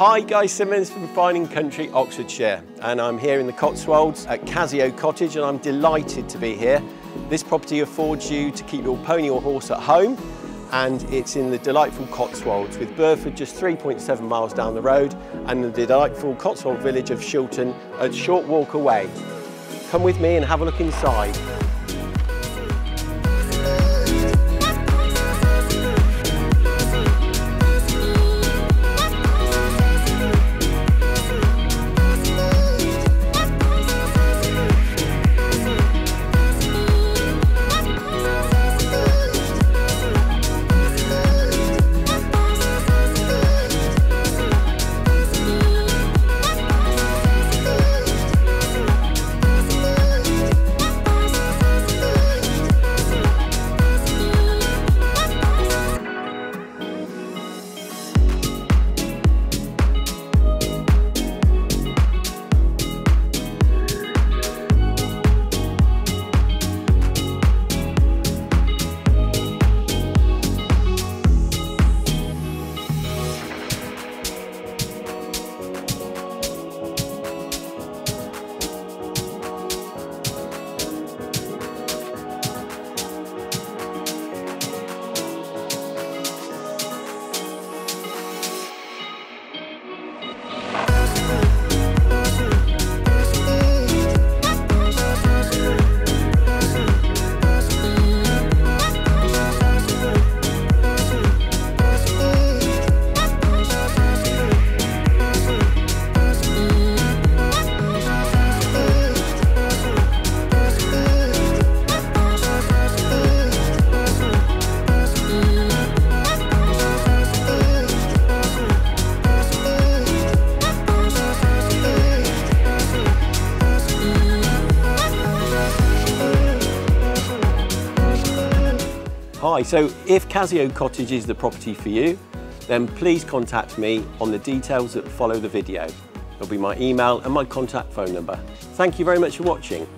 Hi, Guy Simmons from Fine Country, Oxfordshire, and I'm here in the Cotswolds at Casio Cottage, and I'm delighted to be here. This property affords you to keep your pony or horse at home, and it's in the delightful Cotswolds, with Burford just 3.7 miles down the road, and the delightful Cotswold village of Shilton a short walk away. Come with me and have a look inside. Hi, so if Casio Cottage is the property for you, then please contact me on the details that follow the video. There'll be my email and my contact phone number. Thank you very much for watching.